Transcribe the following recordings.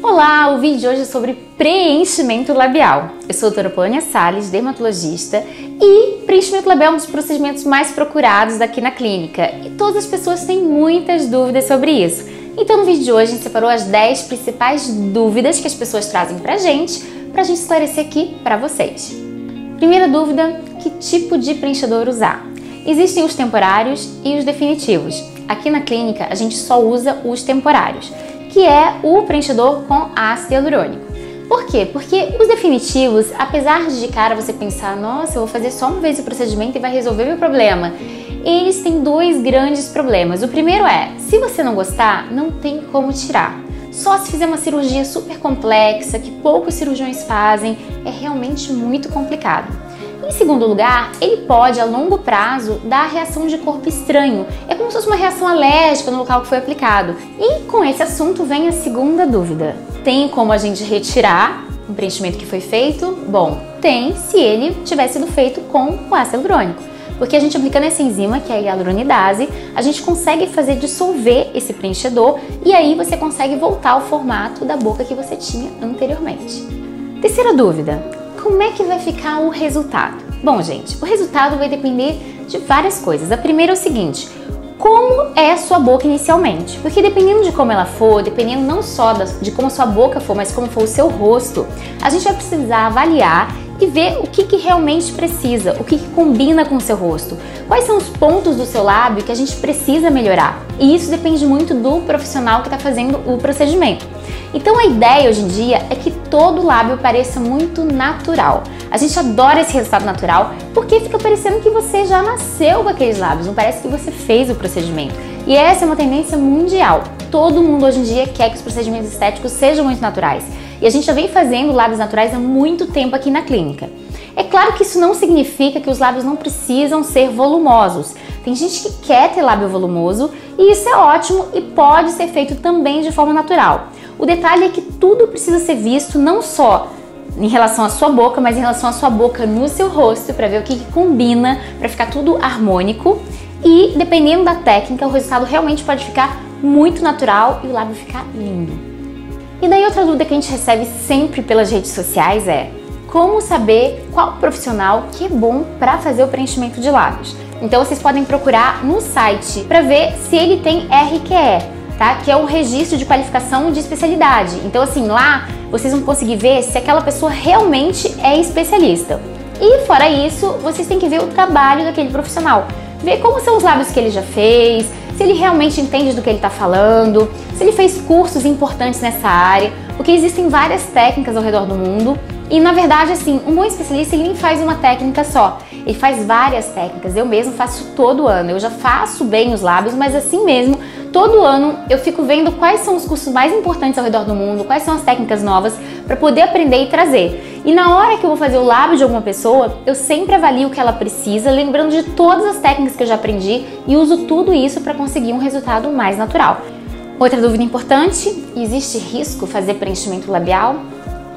Olá, o vídeo de hoje é sobre preenchimento labial. Eu sou a doutora Polônia Salles, dermatologista, e preenchimento labial é um dos procedimentos mais procurados aqui na clínica. E todas as pessoas têm muitas dúvidas sobre isso. Então no vídeo de hoje a gente separou as 10 principais dúvidas que as pessoas trazem pra gente, pra gente esclarecer aqui pra vocês. Primeira dúvida, que tipo de preenchedor usar? Existem os temporários e os definitivos. Aqui na clínica a gente só usa os temporários que é o preenchedor com ácido hialurônico. Por quê? Porque os definitivos, apesar de de cara você pensar, nossa, eu vou fazer só uma vez o procedimento e vai resolver meu problema, eles têm dois grandes problemas. O primeiro é, se você não gostar, não tem como tirar. Só se fizer uma cirurgia super complexa, que poucos cirurgiões fazem, é realmente muito complicado. Em segundo lugar, ele pode a longo prazo dar reação de corpo estranho. É como se fosse uma reação alérgica no local que foi aplicado. E com esse assunto vem a segunda dúvida. Tem como a gente retirar um preenchimento que foi feito? Bom, tem se ele tiver sido feito com o ácido hialurônico. Porque a gente aplicando essa enzima, que é a hialuronidase, a gente consegue fazer dissolver esse preenchedor e aí você consegue voltar ao formato da boca que você tinha anteriormente. Terceira dúvida, como é que vai ficar o resultado? Bom, gente, o resultado vai depender de várias coisas. A primeira é o seguinte: como é a sua boca inicialmente? Porque dependendo de como ela for, dependendo não só de como sua boca for, mas como for o seu rosto, a gente vai precisar avaliar e ver o que, que realmente precisa, o que, que combina com o seu rosto, quais são os pontos do seu lábio que a gente precisa melhorar. E isso depende muito do profissional que está fazendo o procedimento. Então a ideia hoje em dia é que todo lábio pareça muito natural. A gente adora esse resultado natural porque fica parecendo que você já nasceu com aqueles lábios, não parece que você fez o procedimento. E essa é uma tendência mundial. Todo mundo hoje em dia quer que os procedimentos estéticos sejam muito naturais. E a gente já vem fazendo lábios naturais há muito tempo aqui na clínica. É claro que isso não significa que os lábios não precisam ser volumosos. Tem gente que quer ter lábio volumoso e isso é ótimo e pode ser feito também de forma natural. O detalhe é que tudo precisa ser visto não só em relação à sua boca, mas em relação à sua boca no seu rosto, para ver o que, que combina, para ficar tudo harmônico. E dependendo da técnica, o resultado realmente pode ficar muito natural e o lábio ficar lindo. E daí outra dúvida que a gente recebe sempre pelas redes sociais é como saber qual profissional que é bom para fazer o preenchimento de lábios. Então vocês podem procurar no site para ver se ele tem RQE, tá? Que é o registro de qualificação de especialidade. Então assim, lá vocês vão conseguir ver se aquela pessoa realmente é especialista. E fora isso, vocês têm que ver o trabalho daquele profissional. Ver como são os lábios que ele já fez, se ele realmente entende do que ele está falando, se ele fez cursos importantes nessa área, porque existem várias técnicas ao redor do mundo e na verdade, assim, um bom especialista ele nem faz uma técnica só, ele faz várias técnicas. Eu mesmo faço todo ano. Eu já faço bem os lábios, mas assim mesmo, todo ano eu fico vendo quais são os cursos mais importantes ao redor do mundo, quais são as técnicas novas para poder aprender e trazer. E na hora que eu vou fazer o lábio de alguma pessoa, eu sempre avalio o que ela precisa, lembrando de todas as técnicas que eu já aprendi e uso tudo isso para conseguir um resultado mais natural. Outra dúvida importante: existe risco fazer preenchimento labial?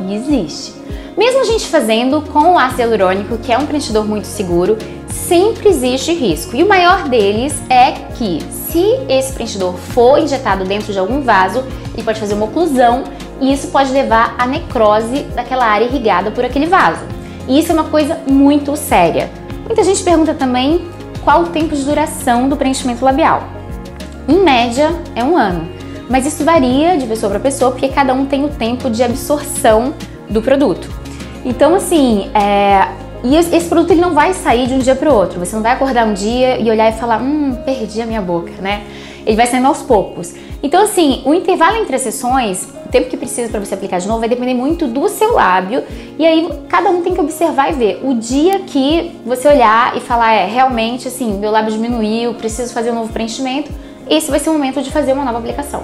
Existe. Mesmo a gente fazendo com o ácido hialurônico, que é um preenchedor muito seguro, sempre existe risco. E o maior deles é que se esse preenchedor for injetado dentro de algum vaso, ele pode fazer uma oclusão e isso pode levar à necrose daquela área irrigada por aquele vaso. E isso é uma coisa muito séria. Muita gente pergunta também qual o tempo de duração do preenchimento labial. Em média, é um ano. Mas isso varia de pessoa para pessoa, porque cada um tem o tempo de absorção do produto. Então, assim, é, e esse produto ele não vai sair de um dia para o outro. Você não vai acordar um dia e olhar e falar, hum, perdi a minha boca, né? Ele vai saindo aos poucos. Então, assim, o intervalo entre as sessões, o tempo que precisa para você aplicar de novo, vai depender muito do seu lábio. E aí, cada um tem que observar e ver. O dia que você olhar e falar, é, realmente, assim, meu lábio diminuiu, preciso fazer um novo preenchimento, esse vai ser o momento de fazer uma nova aplicação.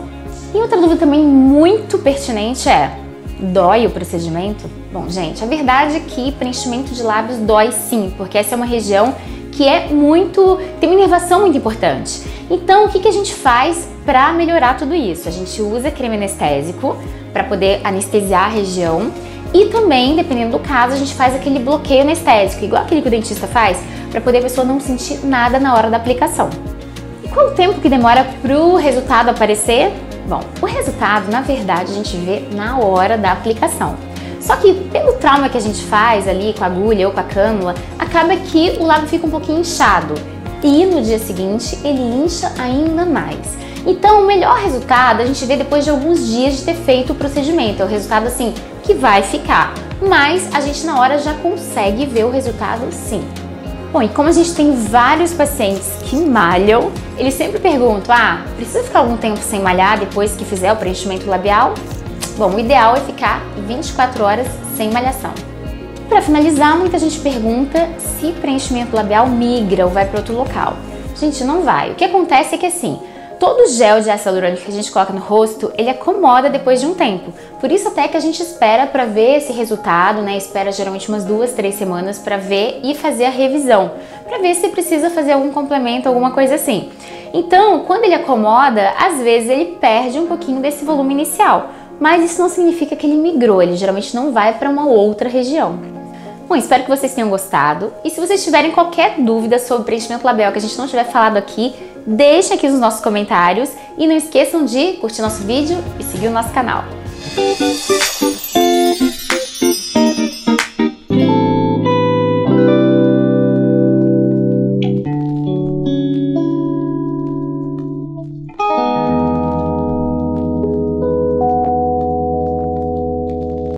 E outra dúvida também muito pertinente é, Dói o procedimento? Bom, gente, a verdade é que preenchimento de lábios dói sim, porque essa é uma região que é muito. tem uma inervação muito importante. Então, o que, que a gente faz para melhorar tudo isso? A gente usa creme anestésico para poder anestesiar a região e também, dependendo do caso, a gente faz aquele bloqueio anestésico, igual aquele que o dentista faz, para poder a pessoa não sentir nada na hora da aplicação. E qual o tempo que demora para o resultado aparecer? Bom, o resultado, na verdade, a gente vê na hora da aplicação. Só que pelo trauma que a gente faz ali com a agulha ou com a cânula, acaba que o lábio fica um pouquinho inchado. E no dia seguinte ele incha ainda mais. Então, o melhor resultado a gente vê depois de alguns dias de ter feito o procedimento. É o resultado assim que vai ficar. Mas a gente na hora já consegue ver o resultado sim. Bom, e como a gente tem vários pacientes que malham, eles sempre perguntam: ah, precisa ficar algum tempo sem malhar depois que fizer o preenchimento labial? Bom, o ideal é ficar 24 horas sem malhação. Para finalizar, muita gente pergunta se preenchimento labial migra ou vai para outro local. Gente, não vai. O que acontece é que assim, Todo gel de ácido hialurônico que a gente coloca no rosto, ele acomoda depois de um tempo. Por isso até que a gente espera para ver esse resultado, né? Espera geralmente umas duas, três semanas para ver e fazer a revisão, para ver se precisa fazer algum complemento, alguma coisa assim. Então, quando ele acomoda, às vezes ele perde um pouquinho desse volume inicial, mas isso não significa que ele migrou, ele geralmente não vai para uma outra região. Bom, espero que vocês tenham gostado. E se vocês tiverem qualquer dúvida sobre preenchimento labial que a gente não tiver falado aqui, deixem aqui nos nossos comentários e não esqueçam de curtir nosso vídeo e seguir o nosso canal.